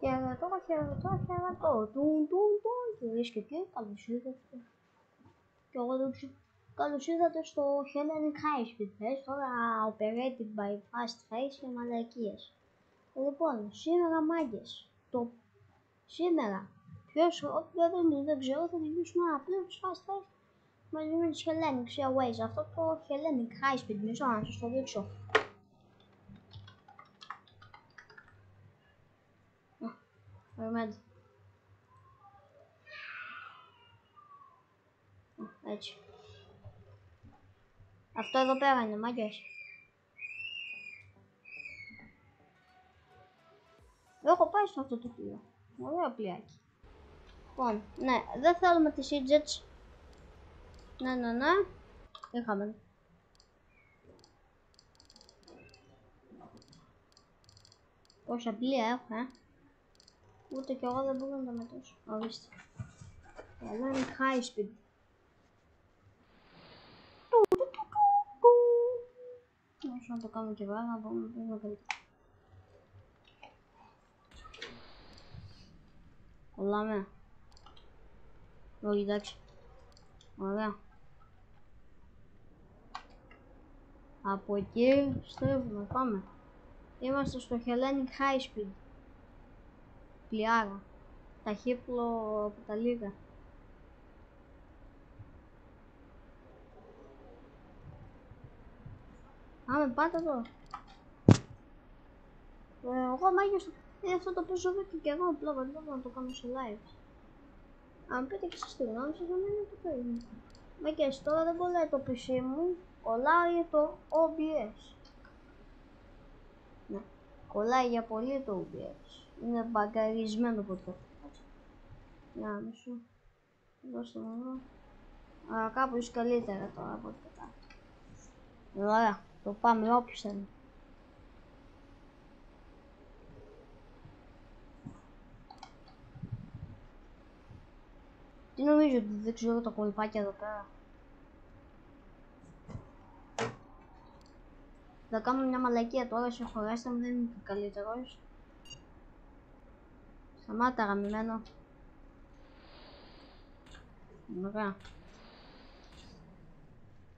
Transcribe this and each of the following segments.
Χαιρετώ, χαιρετώ, χαιρετώ. Τουν, τουν, τουν. Κυρίες και κύριοι, καλώς ήρθατε. Και εγώ δεν ξέρω. Καλώς ήρθατε στο Hellenic High Speed Race, τώρα operated by Fast Race και μαλακίες. Λοιπόν, σήμερα μάγκες, το... Σήμερα, ποιος, όποιον δεν ξέρω, θα δημιουργήσουμε ένα πλήρω Fast Race μαζί με τις Hellenic Airways. Αυτό το Hellenic High Speed, μισό να σας το δείξω. Περιμένετε. Έτσι. Αυτό εδώ πέρα είναι, μάγκες. Έχω πάει σε αυτό το πλοίο. Ωραίο πλοιάκι. Λοιπόν, ναι, δεν θέλουμε τις e-jets. Ναι, ναι, ναι. Είχαμε. Πόσα πλοία έχω, ε. Ούτε κι εγώ δεν μπορώ να τα μετώσω. Ορίστε. Εδώ είναι high speed. Όσο να το κάνω και βάλω, να δούμε πού είναι καλύτερα. Κολλάμε. Όχι, εντάξει. Ωραία. Από εκεί στρέφουμε, πάμε. Είμαστε στο Hellenic High Speed πλοιάρα. Ταχύπλο από τα λίγα. Άμε πάτε εδώ. Ε, εγώ μάγιος ε, αυτό το παίζω εδώ και καιρό απλά δεν μπορώ να το κάνω σε live. Αν πείτε και εσείς τη γνώμη σας, δεν είναι το παιδί. Μα και τώρα δεν κολλάει το PC μου, κολλάει το OBS. Ναι, κολλάει για πολύ το OBS. Είναι μπαγκαρισμένο ποτέ. Για να μισό. Δώστε μου εδώ. Α, κάπου είσαι καλύτερα τώρα από ό,τι κάτω. Ωραία, το πάμε όποιος είναι. Τι νομίζω ότι δεν ξέρω τα κολπάκια εδώ πέρα. Θα κάνω μια μαλακία τώρα, σε χωρέστε μου, δεν είναι καλύτερος. Σταμάτα γαμημένο. Ωραία.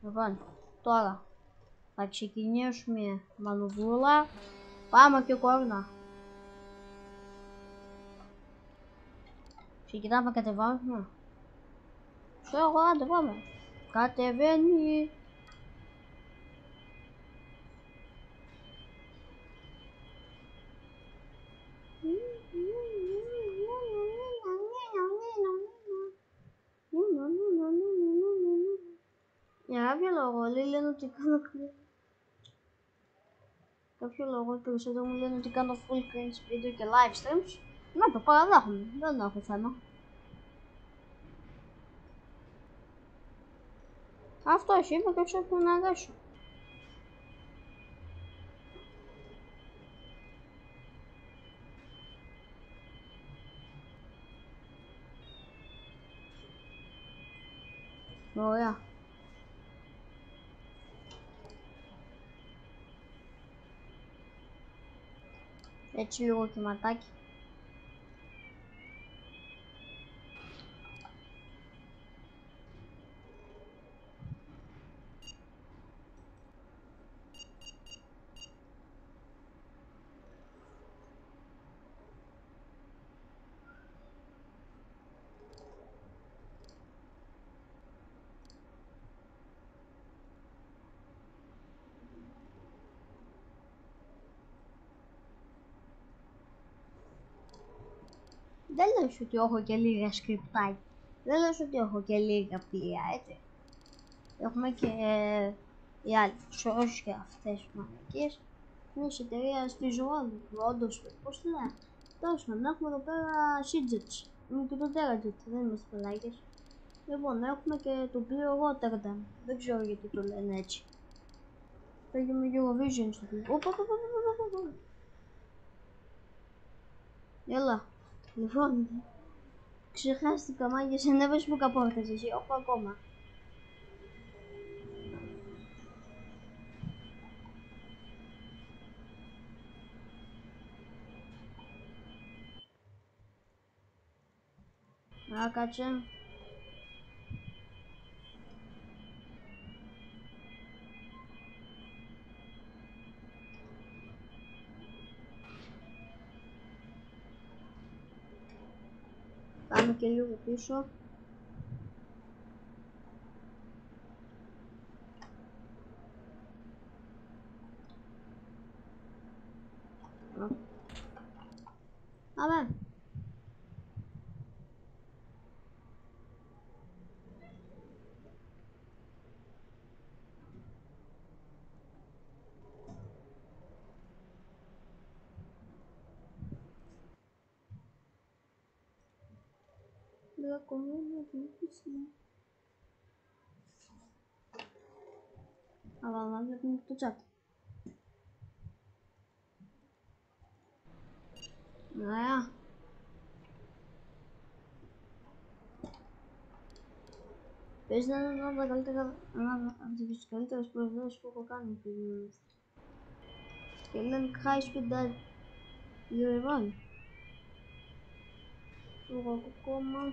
Λοιπόν, τώρα θα ξεκινήσουμε μανουβούλα. Πάμε και κόρνα. Ξεκινάμε κατεβάζουμε. Ξέρω εγώ, άντε πάμε. Κατεβαίνει. Κάποιο λόγο όλοι λένε ότι κάνω κάποιο λόγο περισσότερο μου λένε ότι κάνω full screen video και live streams. Να το παραδέχομαι, δεν έχω θέμα. Αυτό είπε και ξέρω να αρέσω. Ωραία. Έτσι λίγο κυματάκι. δεν λες ότι έχω και λίγα σκριπτάκια. Δεν λες ότι έχω και λίγα πλοία, έτσι. Έχουμε και ε, οι άλλοι σωρώσεις και αυτές τις μαλακίες. Είναι σε εταιρεία στη ζωή όντως, πώς τη λέει. Τέλος πάντων, έχουμε εδώ πέρα Siegettes. Είναι και το Terrajet, δεν είμαστε πελάκες. Λοιπόν, έχουμε και το πλοίο Rotterdam. Δεν ξέρω γιατί το λένε έτσι. Φέγγουμε Eurovision στο πλοίο. Έλα. Wolny. Krzychasz tylko majdzie, że nie byś mógł portać, jeśli opa goma. A kaczem? Πάμε και λίγο πίσω. Πάμε. Havalandırmayı tutacak. Aya. Бездна надо как-то она антибискалита использовала сколько камней появилось. Келен край спидаль. Юрий Иван. Сколько кома.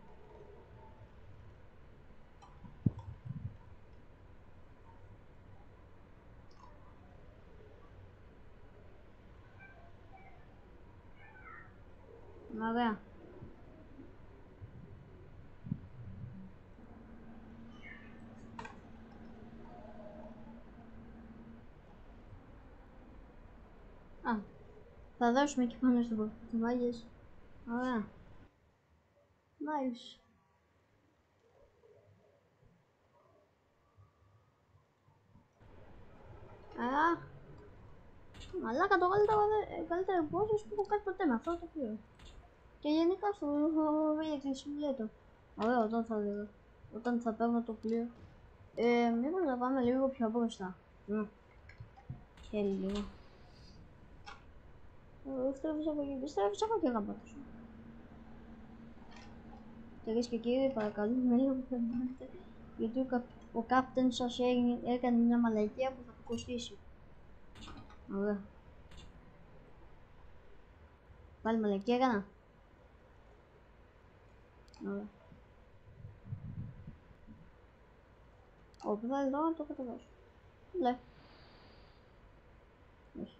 κάνω τσο ποτσιλιάζει. Ωραία. Τώρα ξεκίνω. Πάμε. Ωραία. Α, θα δώσουμε και πάνω στο πορτιμάγες. Ωραία. Nice. Α, μαλάκα το καλύτερο, καλύτερο πόσος που έχω κάνει ποτέ με αυτό το πλοίο. Και γενικά στο Village Simulator. Ωραία, όταν θα, όταν θα παίρνω το πλοίο. Ε, μήπως να πάμε λίγο πιο μπροστά. Ναι. Και λίγο. Στρέφεις από εκεί, στρέφεις από εκεί να πάω. Κυρίες και κύριοι, παρακαλώ με λίγο που περνάτε. Γιατί ο, καπ, ο κάπτεν σας έκανε μια μαλακία που θα του κοστίσει. Ωραία. Πάλι μαλακία έκανα. Ωραία. Όπου θα εδώ να το κατεβάσω. Ναι. Όχι.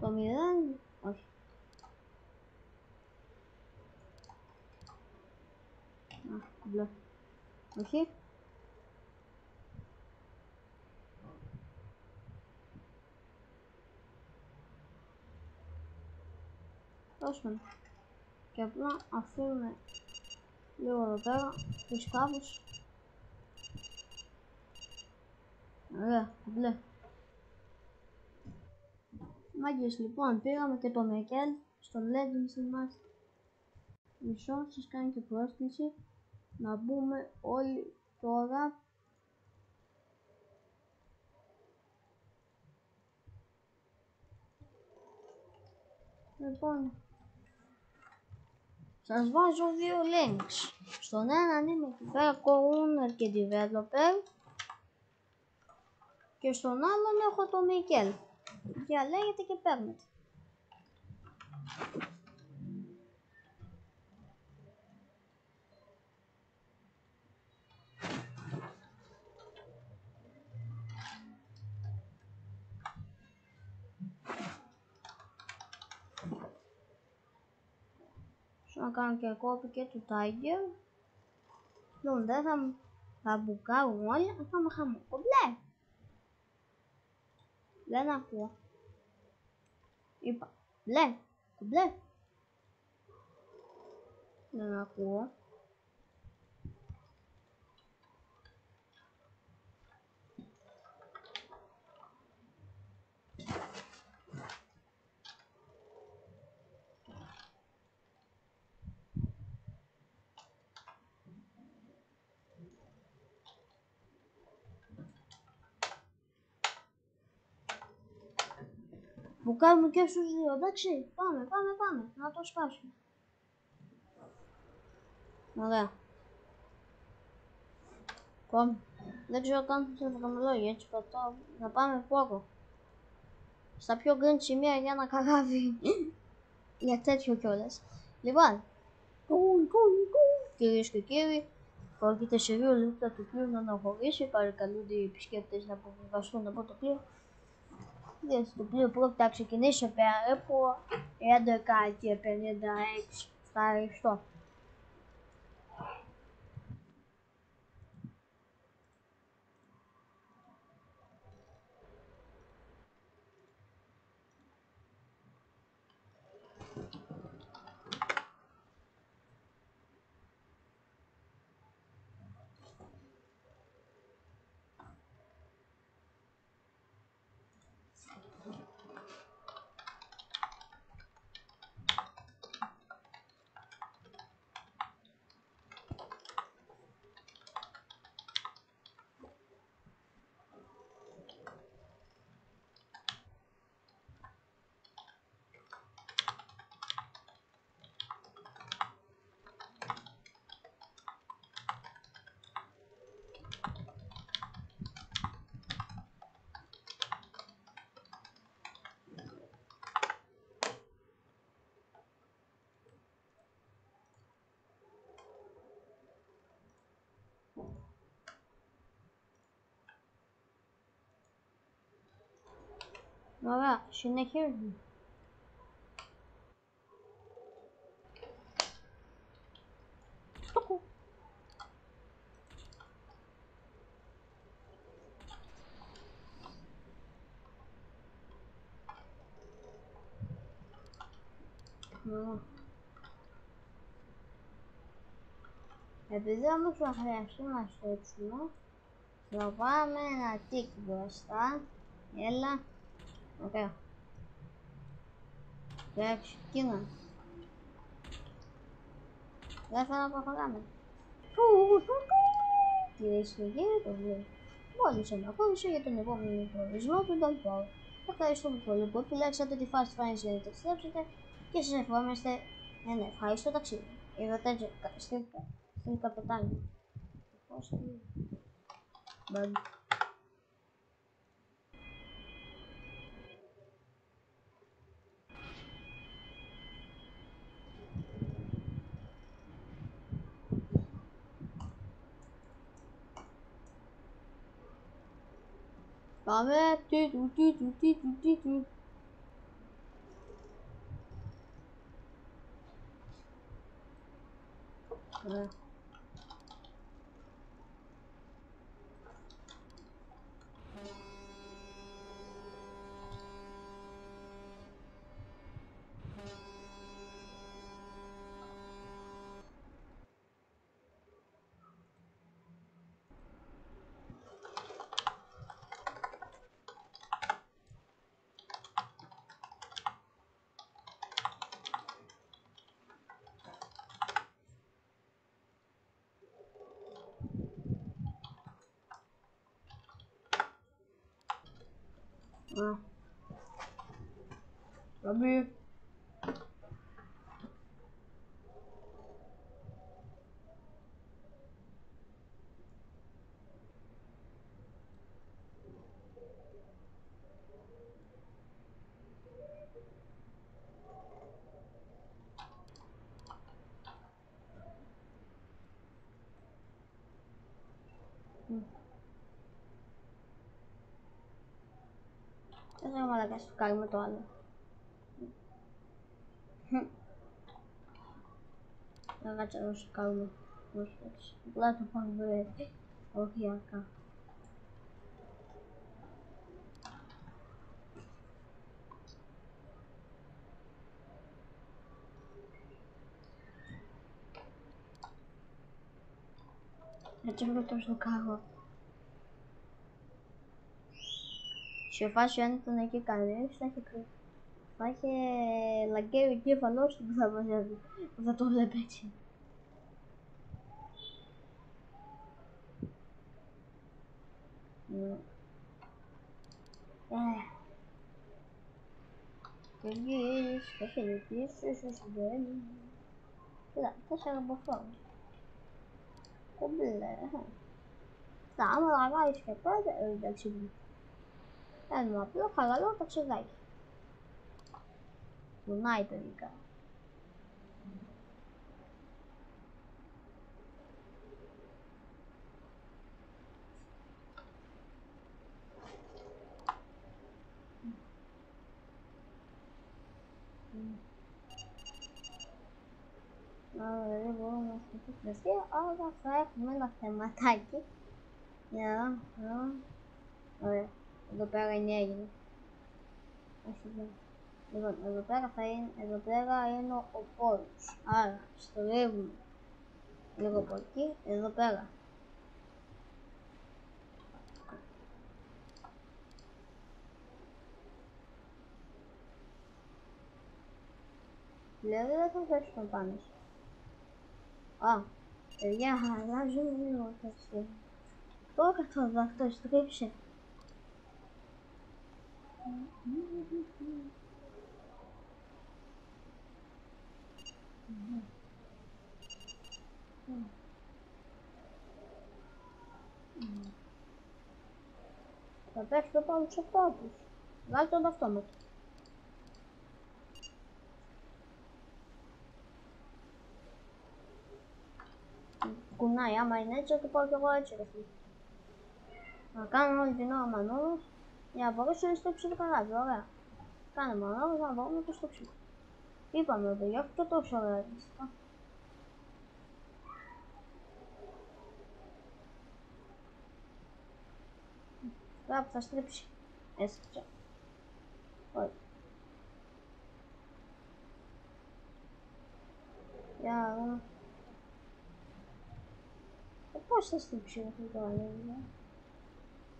Το μηδέν, όχι. Α, μπλε. Όχι. Δώσουμε. Και απλά αφήνουμε λίγο εδώ πέρα τους κάπους. Ωραία, μπλε. Μάγκες λοιπόν, πήγαμε και το Μεκέλ στο Legends μας. Μισό, σας κάνει και πρόσκληση να μπούμε όλοι τώρα Λοιπόν, σας βάζω δύο links. Στον έναν είμαι εκεί πέρα co-owner και developer και στον άλλον έχω το Μικέλ. Διαλέγετε και παίρνετε. Να κάνω και κόπη και του Tiger. Λοιπόν, δεν θα, θα μπουκάρουν όλοι, θα με χαμό. Κομπλέ! Δεν ακούω. Είπα, μπλε, κομπλέ. Δεν ακούω. Μου κάνουμε και στους δύο, εντάξει. Πάμε, πάμε, πάμε. Να το σπάσουμε. Ωραία. Πάμε. Δεν ξέρω καν το δρομολόγιο, έτσι πατάω. Να πάμε πόρο. Στα πιο γκριν σημεία για να καράβει. για τέτοιο κιόλας. Λοιπόν. Κυρίες και κύριοι, πρόκειται σε δύο λεπτά του πλοίου να αναχωρήσει. Παρακαλούνται οι επισκέπτες να αποβιβαστούν από το πλοίο. Το πλοίο πρόκειται να ξεκινήσει περίπου 11 και 56. Ωραία, συνεχίζουμε. Στόκου. Επειδή όμως θα χρειαστεί να στρέψουμε, θα πάμε ένα τικ μπροστά. Έλα. Ωραία. Και ξεκίνα. Δεν θα να προχωράμε. Κυρίες και κύριοι, το βλέπω. Μόλις ανακόμισε για τον επόμενο προορισμό του Νταλπάου. Ευχαριστούμε πολύ που επιλέξατε τη φάση φάνης για να ταξιδέψετε και σας ευχόμαστε ένα ευχάριστο ταξίδι. Είδατε στην καπετάνια. Πώς Bye. Πάμε. Τι του τι του τι του τι του. Ωραία. Δεν ξέρω μαλακά σου κάνουμε το άλλο. Δεν κάτσε να σου κάνουμε. Απλά το πάμε όχι αρκά. 雪花轩的那些感觉算是可。发现那个地方老师不上不下子，不知道多少百钱。嗯，哎，这女人确实有点事事是人，是的，他啥都不放，过不来哈，咱们哪个也缺不了这二点七五。elma plocha, galopa czy zajść? Unajpewika. Böyle bulunması tutması. Ondan sonra bunu da. Ya, Εδώ πέρα είναι έγινε. Λοιπόν, εδώ πέρα, είναι, εδώ πέρα είναι ο πόρος. Άρα, στρίβουμε λίγο από εκεί, εδώ πέρα. Λέω δεν θα πέσει τον πάνω σου. Α, παιδιά, αλλάζουμε λίγο το στρίβο. Τώρα το δάχτυλο στρίψε. что получше папуш. Дай туда в томат. Kuna ya mai ce ta farko ba ce da su. A kan hol dina ma Ja w ogóle się to przekonać, dobra. Pan Manowy ma w ogóle też no to przyjdzie. I panowie, jak to to szaleństwo? Prawda, szybciej. Jest gdzie. Oj. Ja... No. Proszę z tym przygotowaniem, nie? No?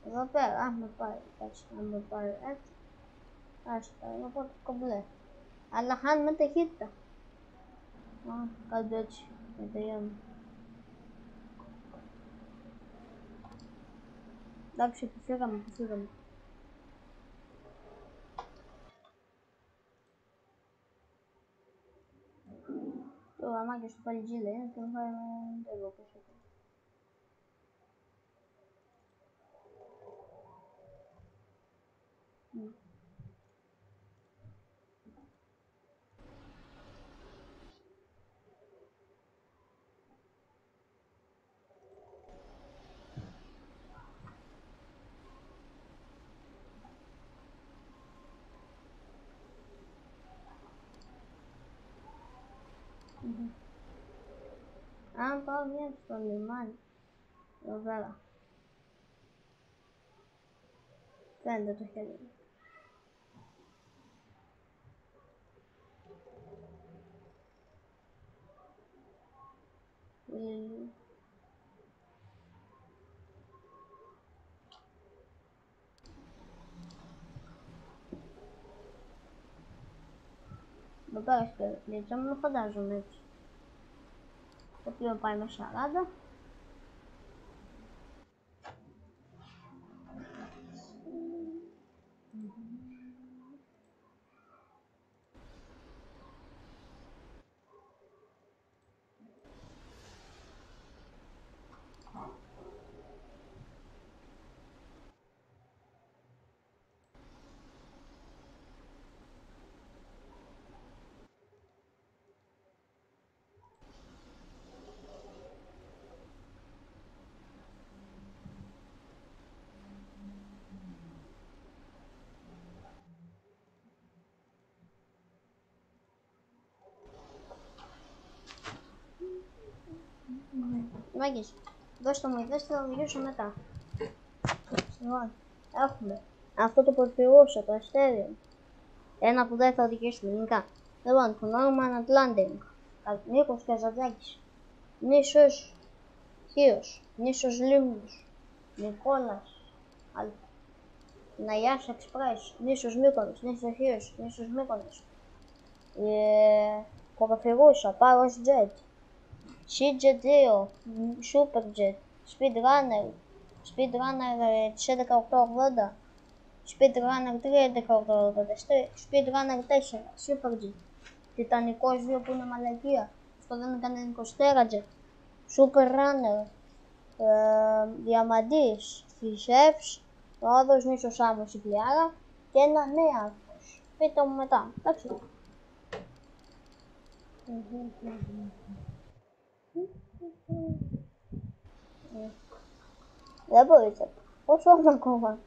Eu vou pegar meu pai, vou tirar meu pai aqui. Acho que eu não vou comer. Alahan mantequita. Ah, cadê o Entendeu? Dá pra chegar, mas chega. Eu amo que eu estou de lento, não vai. Eu vou chegar. I'm coming from the man, your brother. Send it to him. E... Богашка, летом на продажу, значит. Купила пальма шарада. Μάγκες, δώσ' το μου, δώσ' το μιλήσω μετά. Λοιπόν, έχουμε αυτό το πορφυρούσα, το αστέριο. Ένα που δεν θα οδηγήσουμε γενικά. Λοιπόν, το όνομα Ανατλάντινγκ. Νίκος Καζαντζάκης. Νίσος Χίος. Νίσος Λίμνος. Νικόλας. Ναγιάς Εξπρές. Νίσος Μύκονος. Νίσος Χίος. Νίσος Μύκονος. Ε, Πορφυρούσα, Πάρος Τζέτ. CJ2, Superjet, Speedrunner, Speedrunner 4.80, Speedrunner 3.11.83, Speedrunner 4, Superjet, Τιτανικός 2 που είναι μαλακία, αυτό δεν έκανε 20 Terajet, Super Runner, ε, Διαμαντής, Φυσεύς, Ρόδος, η Πλιάρα και ένα νέο άρθρος. Πείτε μου μετά, εντάξει. Δεν μπορείτε. Πόσο έχουμε ακόμα.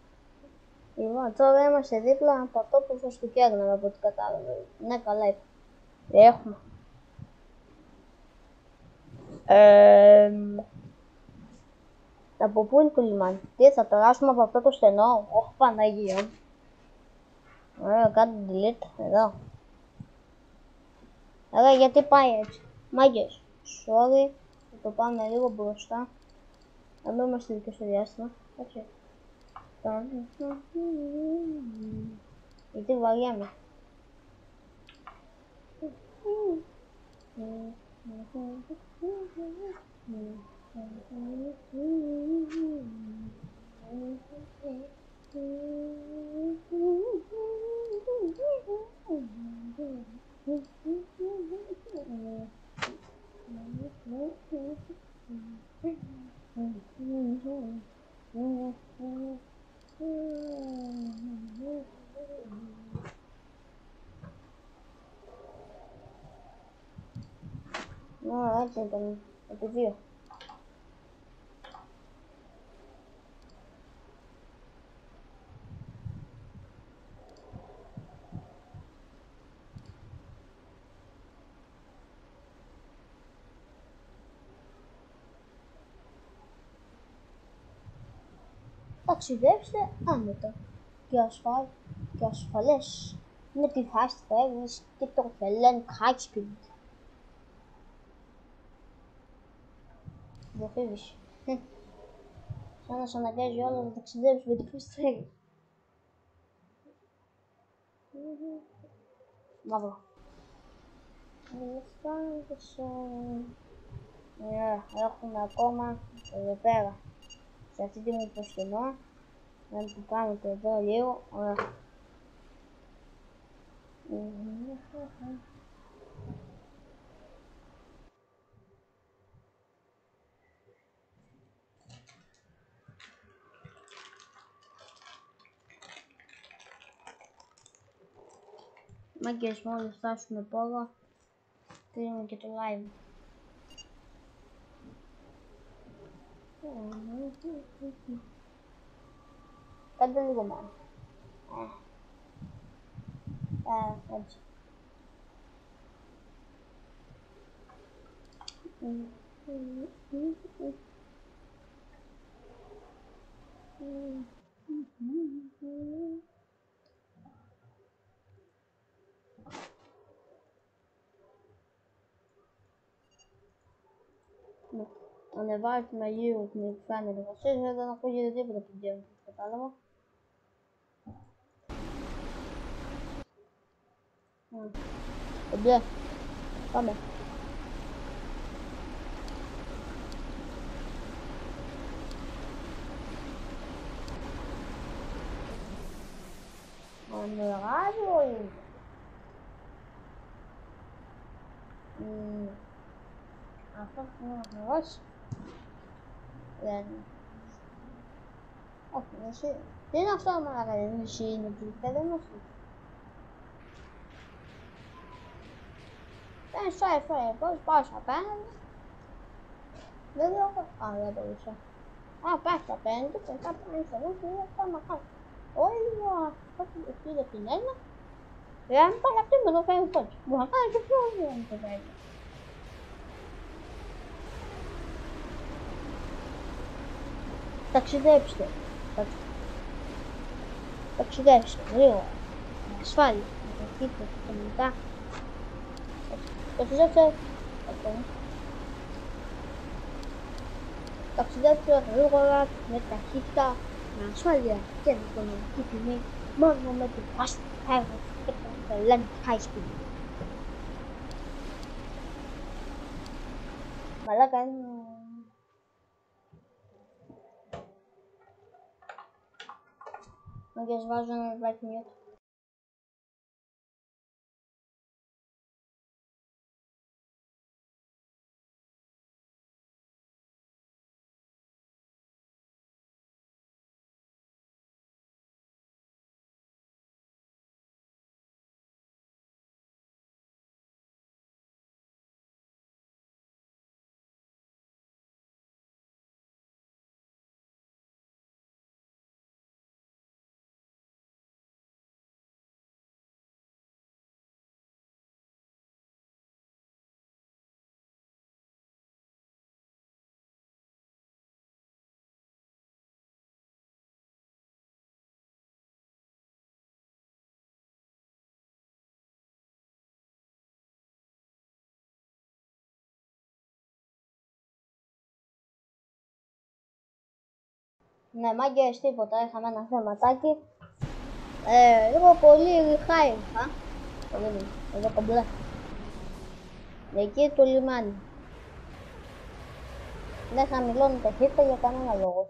Λοιπόν, τώρα είμαστε δίπλα από αυτό που σας του κέρνα από ό,τι κατάλαβα. Ναι, καλά είπα. Έχουμε; Ε, από πού είναι το λιμάνι; Τι θα περάσουμε από αυτό το στενό; Όχι Παναγία. Ωραία, κάντε delete εδώ. Ωραία, γιατί πάει έτσι. Μάγκες. Sorry. Θα το πάμε λίγο μπροστά. Να μην είμαστε δικό στο διάστημα. Έτσι. Γιατί βαριέμαι. Α, έτσι ήταν. Από δύο. Ταξιδέψτε άνετα και, ασφαλ... και ασφαλές με τη Fast Ferries και το Helen High Speed. Διαφήμιση. Σαν να σου αναγκάζει όλα να ταξιδέψεις με τη Fast Ferries. Μαύρο. Έχουμε ακόμα εδώ πέρα σε αυτή την υποστενό να το κάνετε εδώ λίγο ωραία. Μάγκες μόλις φτάσουμε πόδα κλείνουμε και το live. Κάντε λίγο μόνο. Ε, έτσι. ανεβάζουμε λίγο την επιφάνεια εργασίας για να ακούγεται τίποτα από την κατάλαβα. Μπλε. Πάμε. Ανεβάζω. Αυτό που είναι ανεβάσει. Δεν. Όχι, εσύ. Τι είναι αυτό που είναι εσύ είναι που δεν είναι αυτό. Δεν σάει φάει, πώς πάω απέναντι. Δεν λέω, α, δεν μπορούσα. Α, πας απέναντι και θα πάει σε εδώ και δεν θα να κάνω. Όχι, αυτό που εκεί την ένα. Δεν πάω να με το φέρω τότε. Μπορεί να κάνει και πιο ωραία το φέρω. Ταξιδέψτε. Ταξιδέψτε. Λίγο. Ασφάλεια. Με το τύπο και μετά. Ταξιδέψτε. Ταξιδέψτε γρήγορα με ταχύτητα, με ασφάλεια και με οικονομική τιμή μόνο με την Fast Paris και το Land High Speed. Μαλάκα είναι Μα και βάζω Ναι, μάγκες τίποτα, είχαμε ένα θεματάκι. Ε, λίγο πολύ χάι είχα. Πολύ, εδώ κομπλέ. Εκεί το λιμάνι. Δεν χαμηλώνω ταχύτητα για κανένα λόγο.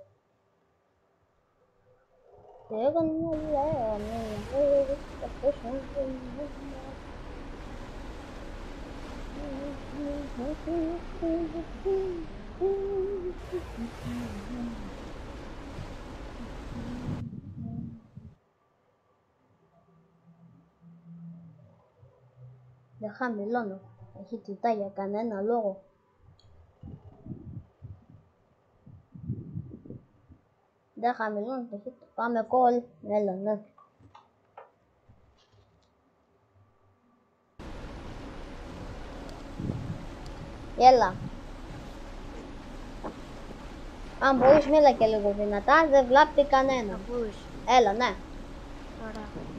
Και έκανε μια δουλειά, Δεν χαμηλώνω. Έχει τιτά για κανένα λόγο. Δεν χαμηλώνω ταχύτητα. Πάμε κόλ. Έλα, ναι. Έλα. Αν μπορείς μίλα και λίγο δυνατά, δεν βλάπτει κανένα. Μπορείς. Έλα, ναι. Ωραία.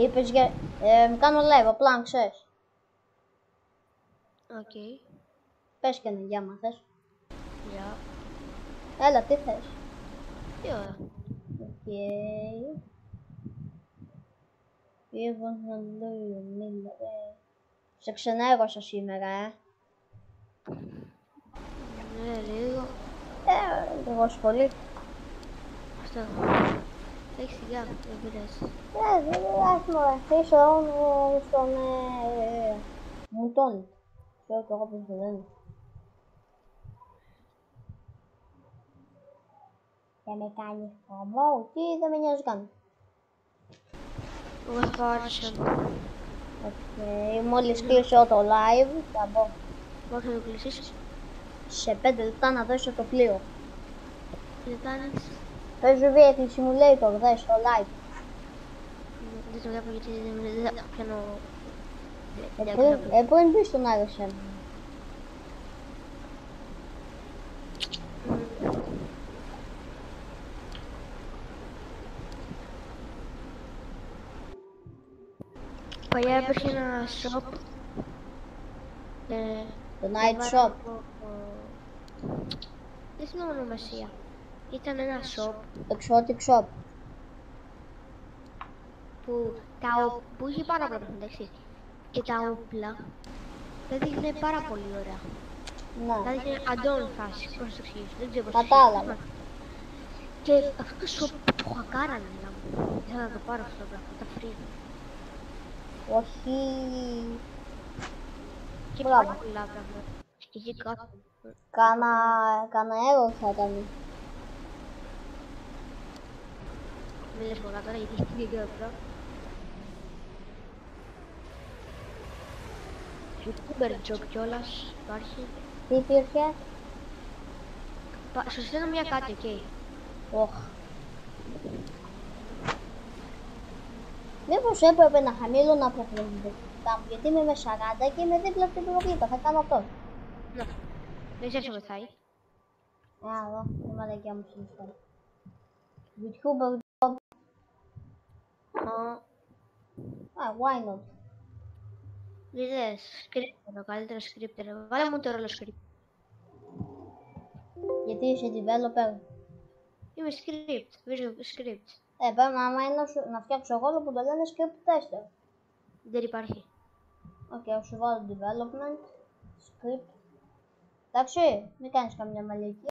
Είπες για... Ε, κάνω live, απλά αν ξέρεις. Οκ. Πες και ένα γεια μα θες. Γεια. Έλα, τι θες. Τι ωραία. Οκ. Even hallelujah, μίλα, ε. Σε ξενέρωσα σήμερα, ε. Ναι, λίγο. Ε, λίγο σχολή. Αυτό. Έχεις σιγά, δεν πειράζει. Ε, δεν πειράζει, μωρέ. Είσαι όμως στον, ε, Μουτόν. Ξέρω κι εγώ πώς το λένε. Δεν με κάνει χωμό, τι δεν με νοιάζει καν. Εγώ θα πάω άρχισα. Οκ, μόλις κλείσω το live, θα μπω Μπορείς να το κλείσεις. σε 5 λεπτά να δώσω το πλοίο. Τι κάνεις. Παίζω Vehicle Simulator, δε, στο live. Δεν το βλέπω γιατί δεν δεν θα πιάνω... Ε, δεν πριν, θα ε, πριν μπεις στον RSM. Παλιά υπήρχε ένα shop. Ε, Το Night Shop. Δεν θυμάμαι ονομασία. Ήταν ένα shop Exotic Shop. που, τα, ο- που είχε πάρα πολλά πράγματα, εντάξει. Και τα όπλα τα δείχνε πάρα πολύ ωραία. Ναι. Τα δείχνε αντών φάση, πώς να το εξηγήσω, δεν ξέρω πώς το Κατάλαβα. εξηγήσω. Και αυτό το shop το χακάρανε να μου. Ήθελα να το πάρω αυτό το πράγμα, τα free. Όχι. Και Μπράβο. πάρα πολλά πράγματα. Και εκεί κάτω. Κάνα, κάνα έργο θα ήταν. Μην λες πολλά τώρα γιατί είναι και αυτό. YouTuber job κιόλας υπάρχει. Τι υπήρχε. Πα- Σου στέλνω μια κάτι, οκ. Οχ. Μήπως έπρεπε να χαμήλωνα από την μου, γιατί είμαι με 40 και είμαι δίπλα από την προκλήτα. Θα κάνω αυτό. Να. Δεν ξέρεις αν βοηθάει. Α, εδώ, η μαλακιά μου συνιστά. YouTuber job. Α, Α, why not; Είδες, scripter, καλύτερο scripter. Βάλε μου το ρόλο script. Γιατί είσαι developer. Είμαι script, βρίσκω script. Ε, πρέπει να, άμα είναι να, σου- να φτιάξω εγώ που το λένε script tester. Δεν υπάρχει. Οκ, okay, σου βάλω development, script. Εντάξει, μην κάνεις καμιά μαλακία.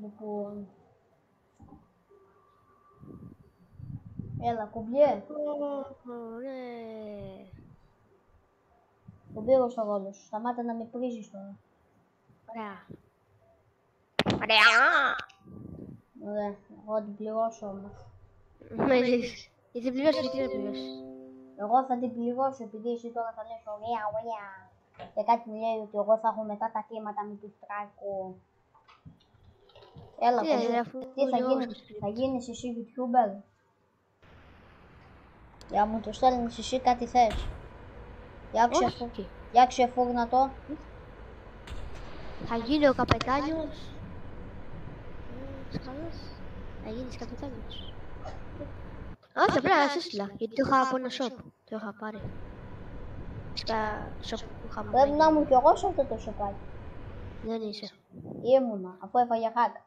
Λοιπόν. Έλα, κουμπιέ. Ωραία. Κουμπί στο ρόλο σου. Σταμάτα να με πρίζεις τώρα. Ωραία. Ωραία. Ωραία. Εγώ θα την πληρώσω όμως. Με ζεις. Γιατί πληρώσεις, γιατί δεν πληρώσεις. Εγώ θα την πληρώσω επειδή εσύ τώρα θα λες ωραία, ωραία. Και κάτι μου λέει ότι εγώ θα έχω μετά τα θύματα με τους στράκου. Έλα, Τι, κουμπί. ρε, αφού Τι θα πληρώσεις. γίνεις, θα γίνεις εσύ YouTuber; Για μου το στέλνεις εσύ κάτι θες. Για ξεφου... Όχι. Για ξεφούρνα το. Θα γίνει ο καπετάνιος. Ε, Καλός. Θα γίνεις καπετάνιος. Όχι, απλά να σύστηλα. Γιατί το είχα από ένα shop. Το είχα πάρει. Στα shop που είχαμε. Πρέπει να ήμουν κι εγώ σε αυτό το σοπάκι. Δεν είσαι. Ήμουνα, αφού έφαγε χάκα.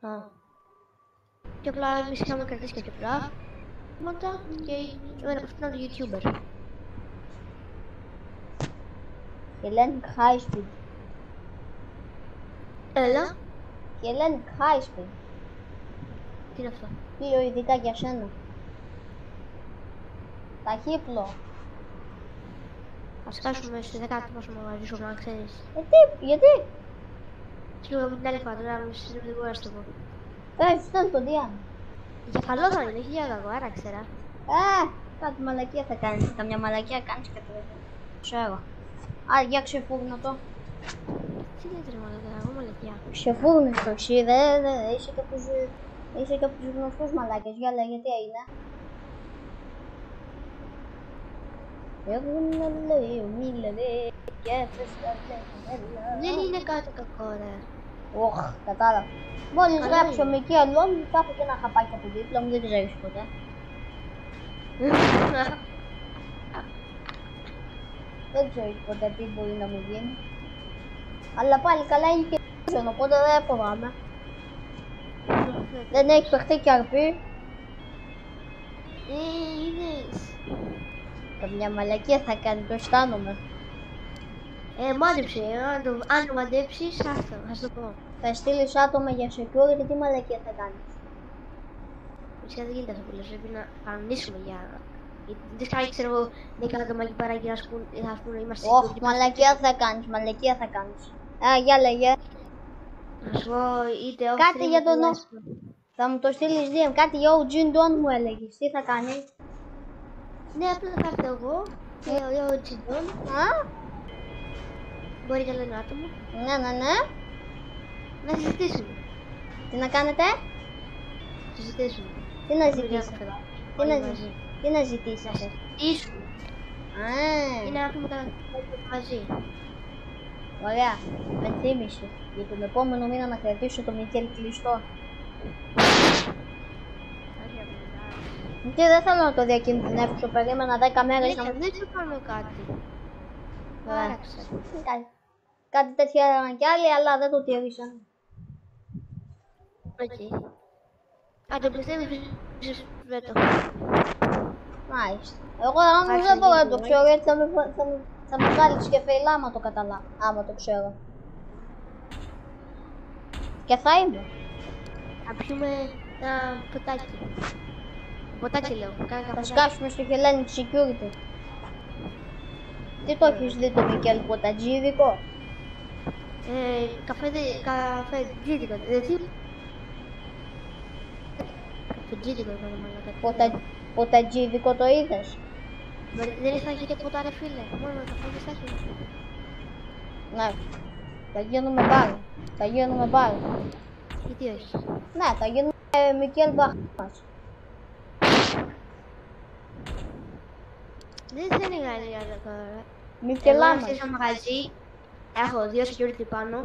Α. Και απλά εμείς είχαμε κρατήσει κάποια πράγματα και εμένα προσπαθώ να YouTuber. Hellenic High Speed. Έλα. Hellenic High Speed. Τι είναι αυτό; Πλοίο ειδικά για σένα. Ταχύπλο. Ας χάσουμε σε δεκάτη πόσο μαγαζί σου να ξέρεις. Ε, τι, γιατί; Σου από την άλλη φορά, τώρα με στις λίγο να σου το πω. Ε, στέλνει τον Διάννα. Για καλό θα είναι, όχι για κακό, άρα ξέρα. Ε, κάτι μαλακία θα κάνεις. Καμιά μαλακία κάνεις και το Ξέρω. Α, για ξεφούρνω το. Τι λέτε ρε μαλακιά, εγώ μαλακιά. Ξεφούρνεις το εσύ, δε, δε, είσαι και από τους, είσαι και από τους γνωστούς μαλάκες. Για λέγε, τι έγινε. Εγώ να λέω, μίλα δε, και θες να λέω, Δεν είναι κάτι κακό ρε. Οχ, κατάλαβα. Μόλις Καλά γράψω είναι. με εκεί αλλόν, θα έχω και ένα χαπάκι από δίπλα μου, δεν ξέρεις ποτέ. Δεν ξέρεις ποτέ τι μπορεί να μου γίνει. Αλλά πάλι καλά είναι και πίσω, οπότε δεν φοβάμαι. Δεν έχει παιχτεί και αρπή. Ε, είδες. Καμιά μαλακία θα κάνει, το αισθάνομαι. Ε, μάντεψε, αν το, αν το μαντέψεις, άστο, θα σου το πω. Θα στείλεις άτομα για security, τι μαλακία θα κάνεις; Φυσικά δεν γίνεται αυτό που λες, πρέπει να κανονίσουμε για... Γιατί Δεν ξέρω, ξέρω εγώ, 10 άτομα εκεί πέρα και να σου πούν, θα σου πούνε, είμαστε Ωχ, security, μαλακία θα κάνεις, μαλακία θα κάνεις. Α, για λέγε. Να σου πω, είτε όχι... Κάτι για τον Ω- Θα μου το στείλεις DM, κάτι για ο Jin Don μου έλεγες. Τι θα κάνει; Ναι, απλά θα έρθω εγώ και ο- ο Τζιντών, Α, μπορεί και άλλο ένα άτομο, ναι, ναι, ναι. να συζητήσουμε. Τι να κάνετε, Συζητήσουμε. τι να Μιλάμε ζητήσετε; καλά. Τι Όλοι να, μαζί. ζη- τι να ζητήσετε; Συζητήσουμε. Α, Είναι να πούμε καλά μαζί. ωραία. Με θύμισε. Για τον επόμενο μήνα να κρατήσω το Μικέλ κλειστό. Και δεν θέλω να το διακινδυνεύσω. Περίμενα 10 μέρες να Ναι, μου δεν σου κάνω κάτι. Ωραία. Άραξε. Κάτι, κάτι τέτοια έκαναν κι άλλοι, αλλά δεν το τήρησαν. Εκεί. Αν το πιστεύεις, ίσως δεν το. Μάλιστα. Εγώ όμως Άρχισε δεν μπορώ να λίγο, το ε. ξέρω γιατί θα με, φα- θα με, θα με βγάλει σκεφέλα άμα το καταλάβω. Άμα το ξέρω. Και θα είμαι. Θα πιούμε ένα ποτάκι. Ποτάκι λέω. Κάνα Θα καφέ. σκάσουμε στο Hellenic Security. Τι το έχεις δει το Μικέλ Ποτατζίδικο; Ε, καφέ, δε- καφέ τζίτικο. Ε, τι; Καφέ τζίτικο το όνομα. αλλά κάτι. Ποτα, ποτατζίδικο το είδες; Μα Δεν θα έχει ποτά ρε φίλε. Μόνο καφέ δεν θα έχει. Ναι. Θα γίνουμε μπάρ. Θα γίνουμε μπάρ. Γιατί όχι. Ναι, θα γίνουμε ε, Μικέλ Μπαχμάς. Δεν θα είναι μεγάλη η ώρα τώρα. Μικελά Εγώ μας. σε ένα μαγαζί έχω δύο security πάνω,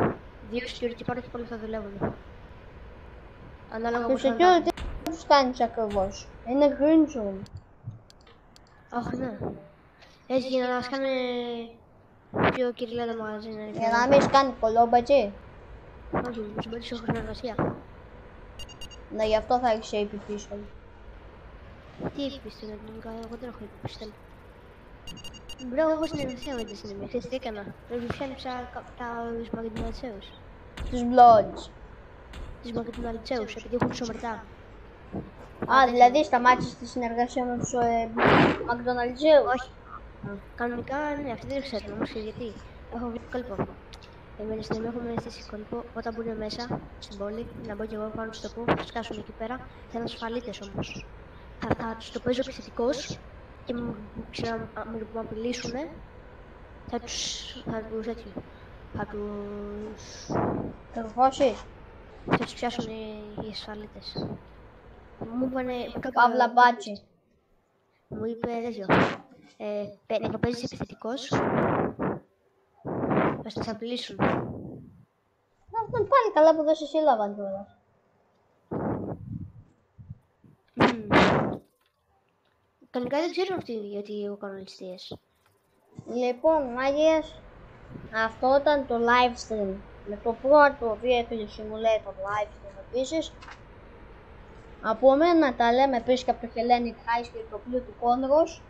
δύο security πάνω και πολλοί θα δουλεύουν. Ανάλογα Το πώς θα security δεν τους κάνεις ακριβώς; Είναι green zone. Αχ, ναι. Έτσι για να μας κάνει πιο κυριλά το μαγαζί. να είναι Για πιο- να μην κάνει κολόμπατζι. Όχι, μου συμπέρασε έχω συνεργασία. Ναι, γι' αυτό θα έχεις AP πίσω. Τι έχει πει στην ελληνικά, εγώ δεν έχω πει Μπρο, εγώ έχω συνεργασία με τη συνεργασία. Ξέρεις τι έκανα. Ρεβιφιάνιψα τα μαγνητικούς. Τους Bloods. Τις McDonald's, επειδή έχουν σωματά. Α, δηλαδή σταμάτησες τη συνεργασία με τους ε, McDonald's. Όχι. Κανονικά, ναι, αυτή δεν ξέρω, όμως ξέρεις γιατί. Έχω βρει κόλπο. Εμείς στην έχουμε στήσει κόλπο όταν μπουν μέσα στην πόλη, να μπω και εγώ πάνω στο που, θα σκάσουν εκεί πέρα. Θα είναι ασφαλίτες όμως. Θα, θα τους το παίζω επιθετικός και μου ξέρω, αν μου απειλήσουν, θα τους, θα τους έτσι, θα τους, Καρφώσεις. θα τους πιάσουν οι, οι ασφαλίτες. Μου είπανε, Παύλα Μπάτσι. μου είπε τέτοιο. Ε, παι- να το παίζεις επιθετικός. Θα σας απειλήσουν. Αυτό είναι πάλι καλά που δεν σε σύλλαβαν κιόλας. Κανονικά δεν ξέρουν αυτοί γιατί εγώ κάνω ληστείες. Λοιπόν, μάγειες, αυτό ήταν το live stream. Με το πρώτο Vehicle Simulator live stream επίσης. Από μένα τα λέμε επίσης και από το Hellenic High School το πλοίο του Κόνδρος.